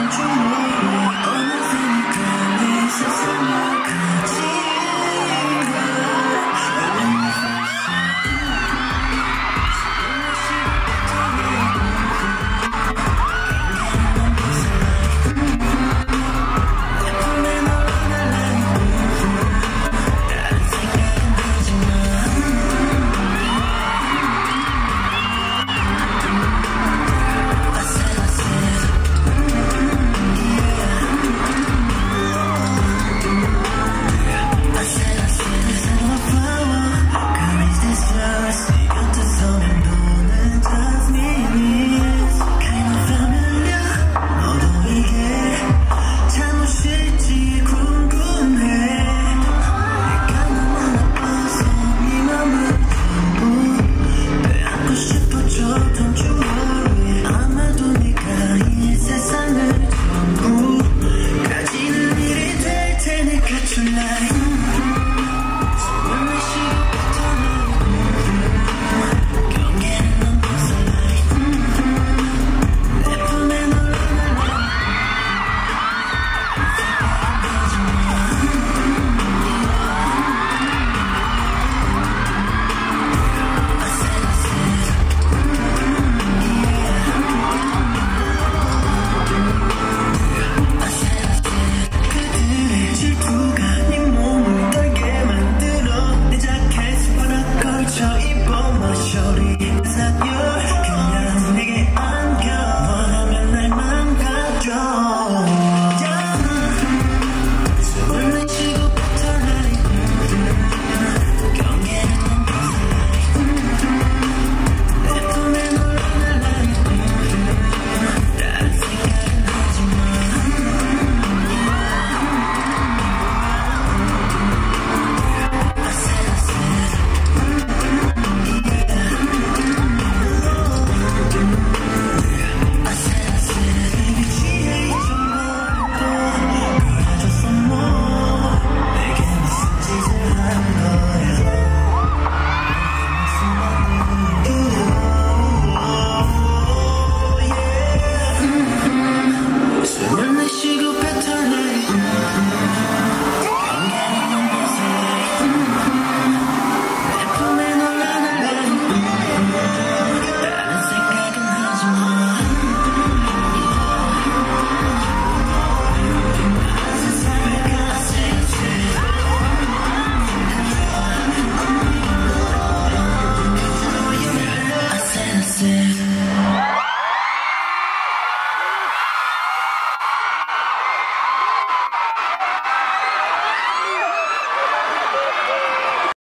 into me.